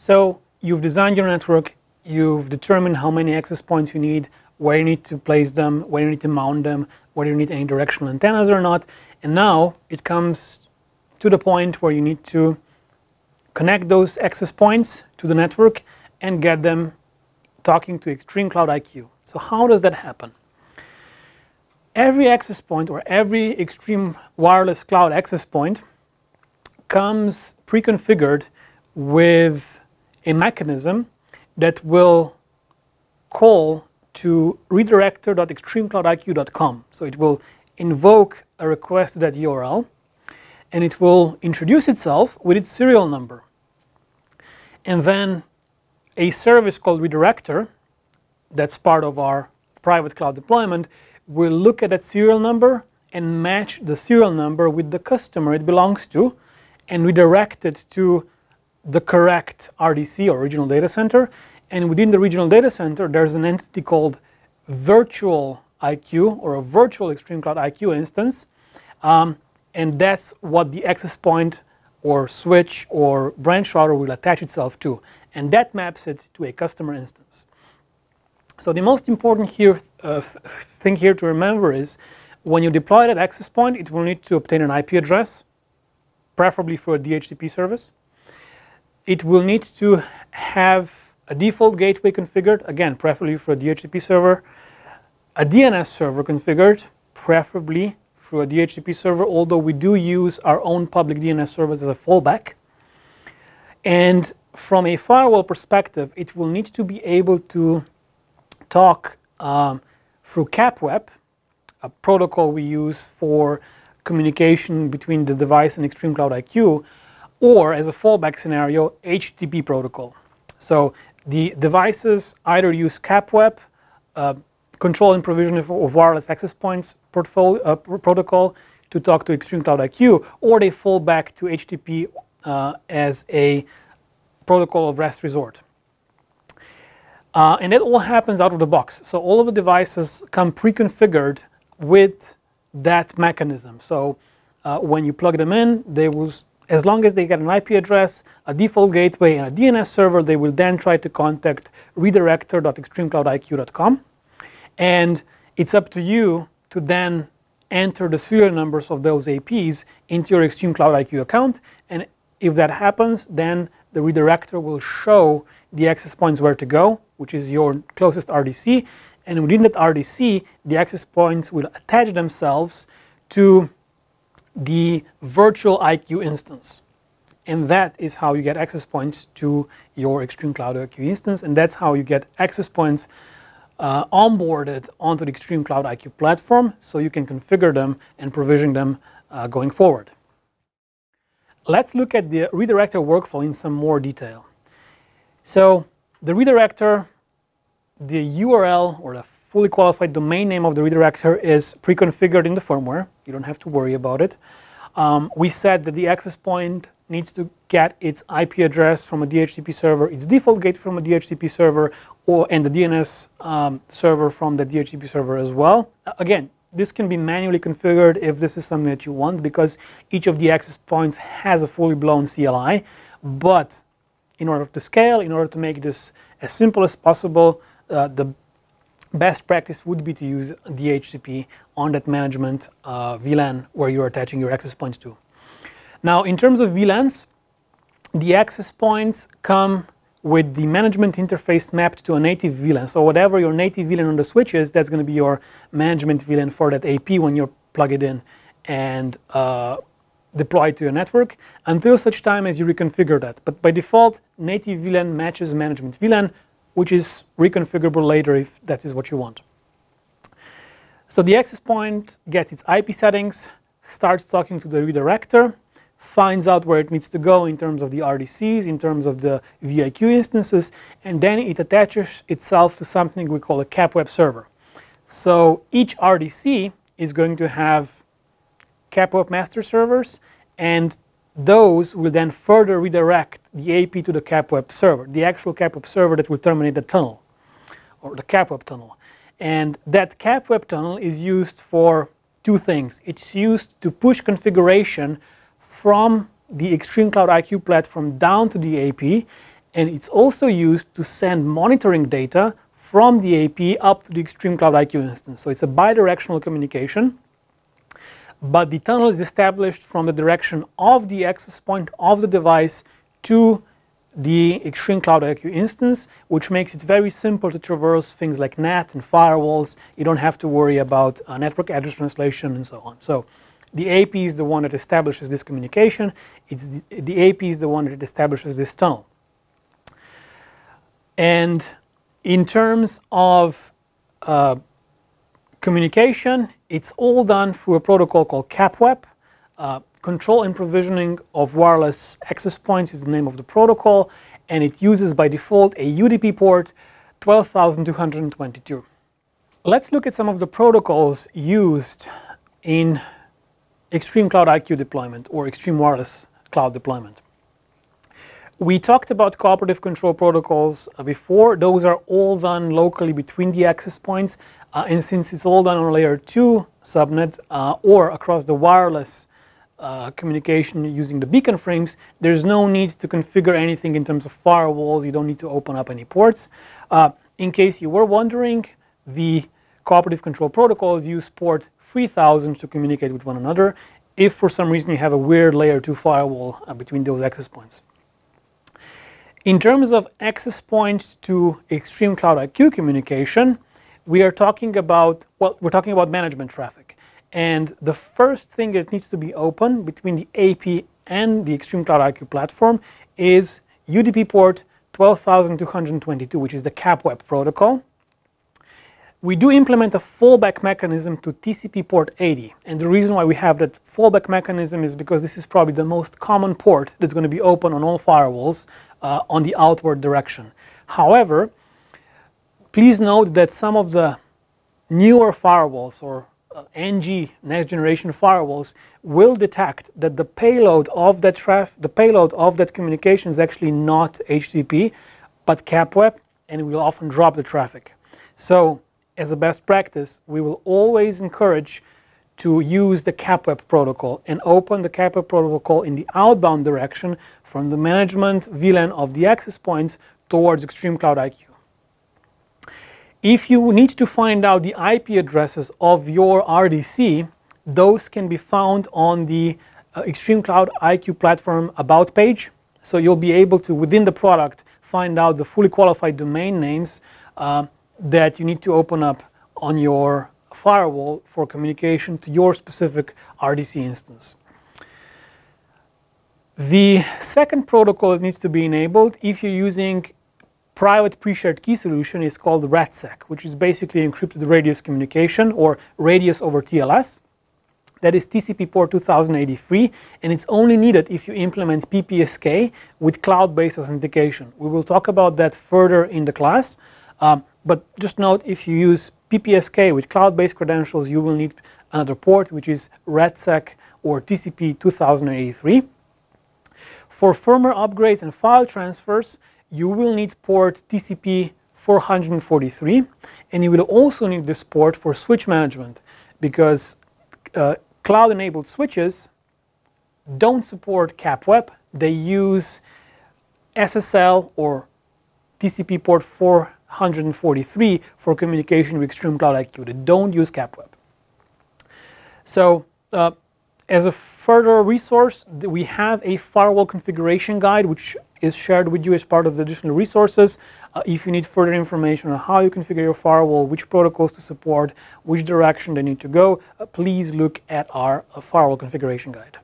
So you've designed your network, you've determined how many access points you need, where you need to place them, where you need to mount them, whether you need any directional antennas or not. And now it comes to the point where you need to connect those access points to the network and get them talking to Extreme Cloud IQ. So how does that happen? Every access point or every Extreme Wireless Cloud access point comes pre-configured with a mechanism that will call to redirector.extremecloudiq.com. So it will invoke a request to that URL and it will introduce itself with its serial number. And then a service called redirector that's part of our private cloud deployment will look at that serial number and match the serial number with the customer it belongs to and redirect it to the correct RDC or regional data center. And within the regional data center, there's an entity called virtual IQ or a virtual Extreme Cloud IQ instance. Um, and that's what the access point or switch or branch router will attach itself to. And that maps it to a customer instance. So the most important here, uh, thing here to remember is when you deploy that access point, it will need to obtain an IP address, preferably for a DHCP service. It will need to have a default gateway configured, again, preferably for a DHCP server, a DNS server configured, preferably through a DHCP server, although we do use our own public DNS service as a fallback. And from a firewall perspective, it will need to be able to talk um, through CAPWAP, a protocol we use for communication between the device and Extreme Cloud IQ, or as a fallback scenario, HTTP protocol. So the devices either use CAPWAP, uh, control and provision of, of wireless access points portfolio, uh, protocol to talk to Extreme Cloud IQ, or they fall back to HTTP uh, as a protocol of last resort. Uh, and it all happens out of the box. So all of the devices come pre-configured with that mechanism. So uh, when you plug them in, they will, as long as they get an IP address, a default gateway, and a DNS server, they will then try to contact redirector.extremecloudiq.com. And it's up to you to then enter the serial numbers of those APs into your Extreme Cloud IQ account. And if that happens, then the redirector will show the access points where to go, which is your closest RDC. And within that RDC, the access points will attach themselves to the virtual IQ instance. And that is how you get access points to your Extreme Cloud IQ instance. And that's how you get access points uh, onboarded onto the Extreme Cloud IQ platform so you can configure them and provision them uh, going forward. Let's look at the redirector workflow in some more detail. So the redirector, the URL or the fully qualified domain name of the redirector is pre-configured in the firmware. You don't have to worry about it. Um, we said that the access point needs to get its IP address from a DHCP server, its default gate from a DHCP server, or and the DNS um, server from the DHCP server as well. Again, this can be manually configured if this is something that you want because each of the access points has a fully blown CLI. But in order to scale, in order to make this as simple as possible, uh, the best practice would be to use DHCP on that management uh, VLAN where you're attaching your access points to. Now, in terms of VLANs, the access points come with the management interface mapped to a native VLAN. So whatever your native VLAN on the switch is, that's going to be your management VLAN for that AP when you plug it in and uh, deploy it to your network until such time as you reconfigure that. But by default, native VLAN matches management VLAN, which is reconfigurable later if that is what you want. So the access point gets its IP settings, starts talking to the redirector, finds out where it needs to go in terms of the RDCs, in terms of the VIQ instances, and then it attaches itself to something we call a CAPWAP server. So each RDC is going to have CAPWAP master servers, and those will then further redirect the AP to the CAPWAP server, the actual CAPWAP server that will terminate the tunnel, or the CAPWAP tunnel. And that CAPWAP tunnel is used for two things. It's used to push configuration from the Extreme Cloud IQ platform down to the AP, and it's also used to send monitoring data from the AP up to the Extreme Cloud IQ instance. So it's a bidirectional communication, but the tunnel is established from the direction of the access point of the device to the Extreme Cloud IQ instance, which makes it very simple to traverse things like NAT and firewalls. You don't have to worry about uh, network address translation and so on. So the AP is the one that establishes this communication. It's the, the AP is the one that establishes this tunnel. And in terms of uh, communication, it's all done through a protocol called CAPWAP. Uh, control and provisioning of wireless access points is the name of the protocol, and it uses by default a UDP port 12222. Let's look at some of the protocols used in Extreme Cloud IQ deployment or Extreme Wireless Cloud deployment. We talked about cooperative control protocols uh, before. Those are all done locally between the access points. Uh, and since it's all done on layer 2 subnet uh, or across the wireless uh, communication using the beacon frames, there's no need to configure anything in terms of firewalls. You don't need to open up any ports. Uh, in case you were wondering, the cooperative control protocols use port 3000 to communicate with one another if for some reason you have a weird layer 2 firewall uh, between those access points. In terms of access points to Extreme Cloud IQ communication, we are talking about, well, we're talking about management traffic. And the first thing that needs to be open between the AP and the Extreme Cloud IQ platform is UDP port 12222, which is the CAPWAP protocol. We do implement a fallback mechanism to TCP port 80. And the reason why we have that fallback mechanism is because this is probably the most common port that's going to be open on all firewalls uh, on the outward direction. However, please note that some of the newer firewalls or uh, NG next generation firewalls will detect that the payload of that traf the payload of that communication is actually not HTTP but CAPWAP and will often drop the traffic. So as a best practice we will always encourage to use the CAPWAP protocol and open the CAPWAP protocol in the outbound direction from the management VLAN of the access points towards Extreme Cloud IQ. If you need to find out the IP addresses of your RDC, those can be found on the uh, Extreme Cloud IQ platform about page. So you'll be able to, within the product, find out the fully qualified domain names uh, that you need to open up on your firewall for communication to your specific RDC instance. The second protocol that needs to be enabled if you're using private pre-shared key solution is called RADSEC, which is basically encrypted radius communication or radius over TLS. That is TCP port 2083, and it's only needed if you implement PPSK with cloud-based authentication. We will talk about that further in the class, um, but just note if you use PPSK with cloud-based credentials, you will need another port, which is RADSEC or TCP 2083. For firmware upgrades and file transfers, you will need port TCP 443, and you will also need this port for switch management because uh, cloud-enabled switches don't support CAPWAP. They use SSL or TCP port 4 143 for communication with Extreme Cloud IQ. They don't use CAPWAP. So uh, as a further resource, we have a firewall configuration guide which is shared with you as part of the additional resources. Uh, if you need further information on how you configure your firewall, which protocols to support, which direction they need to go, uh, please look at our uh, firewall configuration guide.